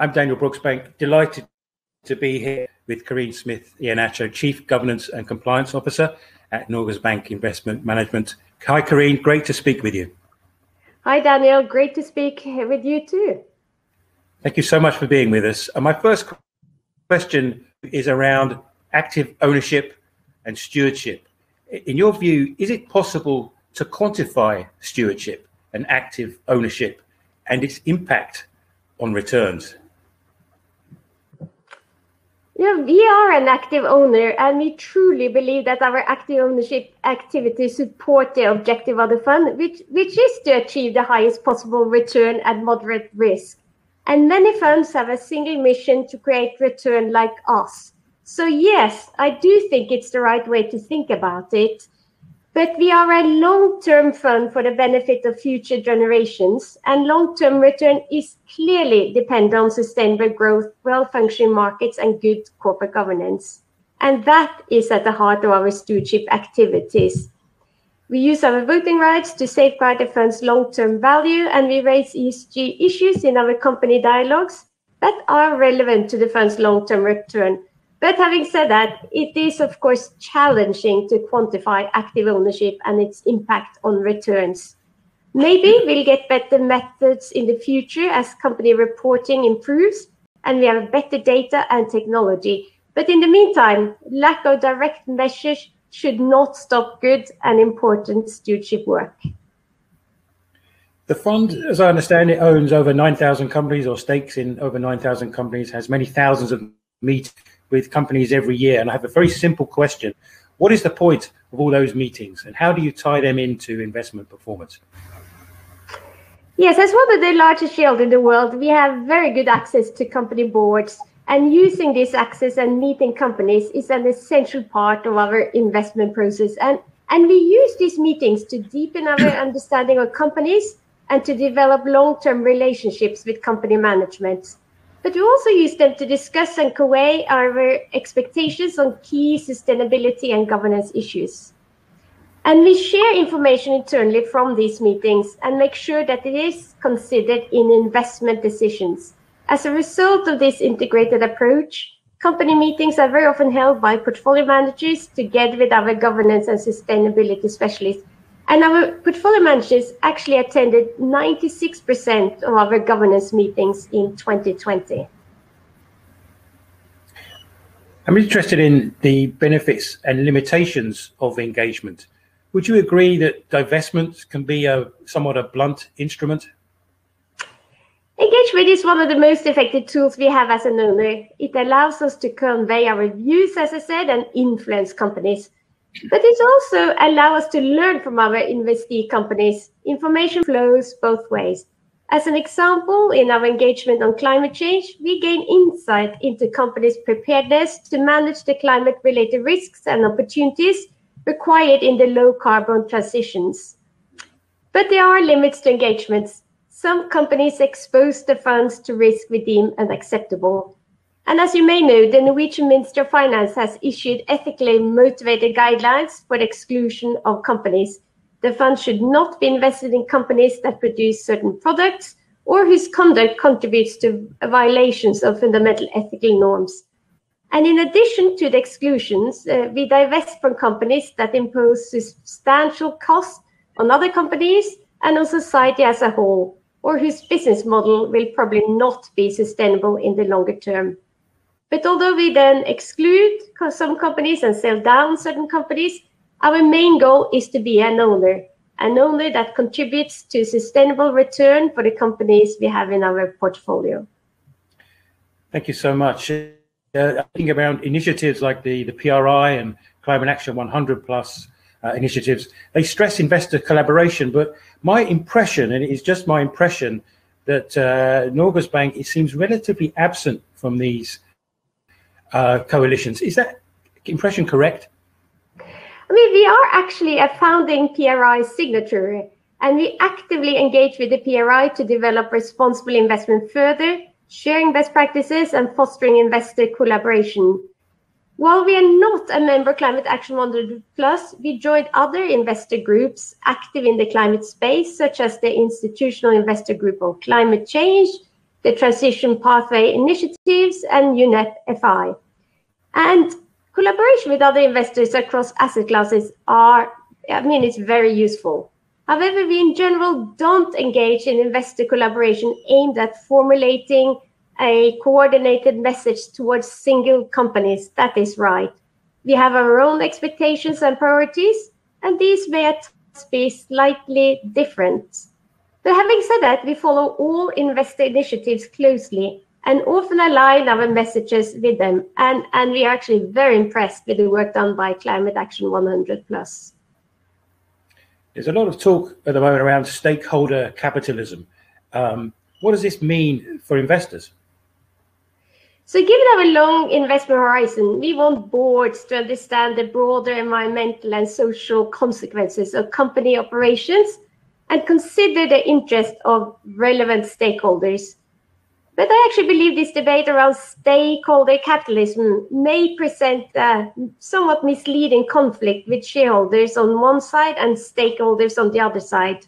I'm Daniel Brooksbank, delighted to be here with Carine Smith Ihenacho, Chief Governance and Compliance Officer at Norges Bank Investment Management. Hi, Carine. Great to speak with you. Hi, Daniel. Great to speak with you too. Thank you so much for being with us. And my first question is around active ownership and stewardship. In your view, is it possible to quantify stewardship and active ownership and its impact on returns? We are an active owner and we truly believe that our active ownership activities support the objective of the fund, which, which is to achieve the highest possible return at moderate risk. And many funds have a single mission to create return like us. So yes, I do think it's the right way to think about it. But we are a long-term fund for the benefit of future generations, and long-term return is clearly dependent on sustainable growth, well-functioning markets, and good corporate governance. And that is at the heart of our stewardship activities. We use our voting rights to safeguard the fund's long-term value, and we raise ESG issues in our company dialogues that are relevant to the fund's long-term return but having said that, it is of course challenging to quantify active ownership and its impact on returns. Maybe we'll get better methods in the future as company reporting improves and we have better data and technology. But in the meantime, lack of direct measures should not stop good and important stewardship work. The fund, as I understand it, owns over 9,000 companies or stakes in over 9,000 companies, has many thousands of meetings with companies every year. And I have a very simple question. What is the point of all those meetings and how do you tie them into investment performance? Yes, as one of the largest shareholders in the world, we have very good access to company boards. And using this access and meeting companies is an essential part of our investment process. And, and we use these meetings to deepen our understanding of companies and to develop long-term relationships with company management but we also use them to discuss and convey our expectations on key sustainability and governance issues. And we share information internally from these meetings and make sure that it is considered in investment decisions. As a result of this integrated approach, company meetings are very often held by portfolio managers together with our governance and sustainability specialists and our portfolio managers actually attended 96% of our governance meetings in 2020. I'm interested in the benefits and limitations of engagement. Would you agree that divestment can be a somewhat a blunt instrument? Engagement is one of the most effective tools we have as an owner. It allows us to convey our views, as I said, and influence companies. But it also allows us to learn from our investee companies. Information flows both ways. As an example, in our engagement on climate change, we gain insight into companies' preparedness to manage the climate-related risks and opportunities required in the low-carbon transitions. But there are limits to engagements. Some companies expose the funds to risk we deem unacceptable. And as you may know, the Norwegian Minister of Finance has issued ethically motivated guidelines for the exclusion of companies. The fund should not be invested in companies that produce certain products or whose conduct contributes to violations of fundamental ethical norms. And in addition to the exclusions, uh, we divest from companies that impose substantial costs on other companies and on society as a whole, or whose business model will probably not be sustainable in the longer term. But although we then exclude some companies and sell down certain companies, our main goal is to be an owner, an owner that contributes to sustainable return for the companies we have in our portfolio. Thank you so much. Uh, thinking about initiatives like the, the PRI and Climate Action 100 plus uh, initiatives, they stress investor collaboration. But my impression, and it is just my impression, that uh, Norges Bank it seems relatively absent from these uh, coalitions. Is that impression correct? I mean, we are actually a founding PRI signatory, and we actively engage with the PRI to develop responsible investment further, sharing best practices and fostering investor collaboration. While we are not a member Climate Action 100 Plus, we joined other investor groups active in the climate space, such as the Institutional Investor Group on Climate Change the Transition Pathway Initiatives, and UNEP FI. And collaboration with other investors across asset classes are, I mean, it's very useful. However, we in general don't engage in investor collaboration aimed at formulating a coordinated message towards single companies. That is right. We have our own expectations and priorities, and these may at times be slightly different. But having said that, we follow all investor initiatives closely and often align our messages with them. And, and we are actually very impressed with the work done by Climate Action 100 Plus. There's a lot of talk at the moment around stakeholder capitalism. Um, what does this mean for investors? So given our long investment horizon, we want boards to understand the broader environmental and social consequences of company operations and consider the interest of relevant stakeholders. But I actually believe this debate around stakeholder capitalism may present a somewhat misleading conflict with shareholders on one side and stakeholders on the other side.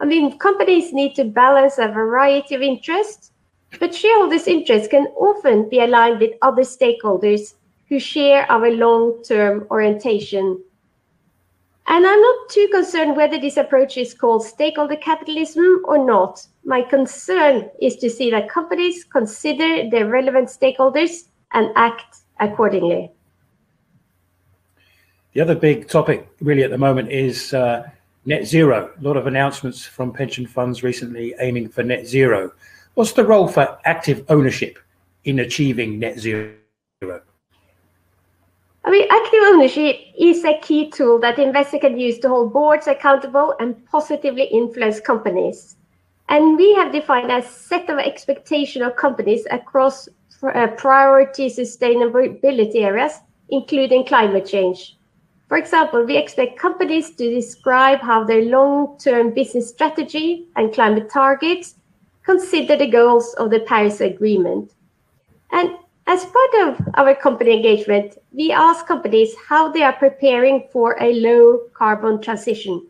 I mean, companies need to balance a variety of interests, but shareholders' interests can often be aligned with other stakeholders who share our long term orientation and I'm not too concerned whether this approach is called stakeholder capitalism or not. My concern is to see that companies consider their relevant stakeholders and act accordingly. The other big topic, really, at the moment is uh, net zero. A lot of announcements from pension funds recently aiming for net zero. What's the role for active ownership in achieving net zero? I mean, active ownership is a key tool that investors can use to hold boards accountable and positively influence companies. And we have defined a set of expectation of companies across uh, priority sustainability areas, including climate change. For example, we expect companies to describe how their long-term business strategy and climate targets consider the goals of the Paris Agreement. And as part of our company engagement, we ask companies how they are preparing for a low carbon transition.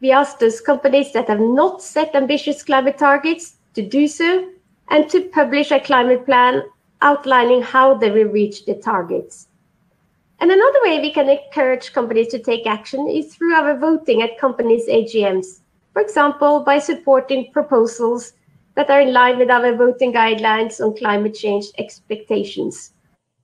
We ask those companies that have not set ambitious climate targets to do so and to publish a climate plan outlining how they will reach the targets. And another way we can encourage companies to take action is through our voting at companies' AGMs. For example, by supporting proposals that are in line with our voting guidelines on climate change expectations.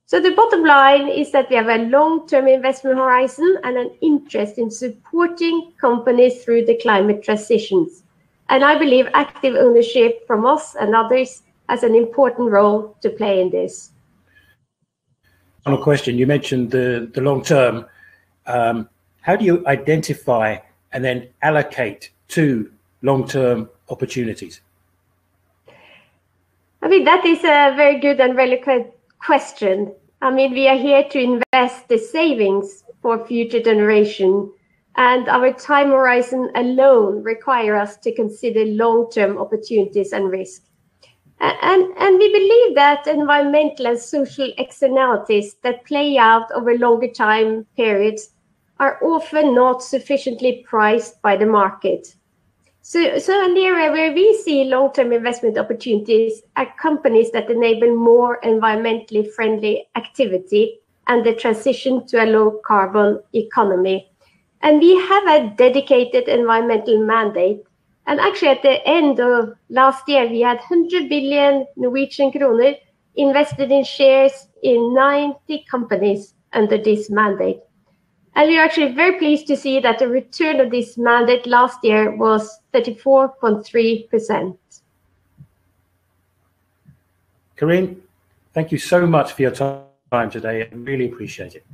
So the bottom line is that we have a long-term investment horizon and an interest in supporting companies through the climate transitions. And I believe active ownership from us and others has an important role to play in this. Final question. You mentioned the, the long term. Um, how do you identify and then allocate to long-term opportunities? I mean, that is a very good and relevant question. I mean, we are here to invest the savings for future generation, and our time horizon alone require us to consider long-term opportunities and risk. And, and we believe that environmental and social externalities that play out over longer time periods are often not sufficiently priced by the market. So, so an area where we see long-term investment opportunities are companies that enable more environmentally friendly activity and the transition to a low-carbon economy. And we have a dedicated environmental mandate. And actually, at the end of last year, we had 100 billion Norwegian kroner invested in shares in 90 companies under this mandate. And we're actually very pleased to see that the return of this mandate last year was 34.3%. Carine, thank you so much for your time today. I really appreciate it.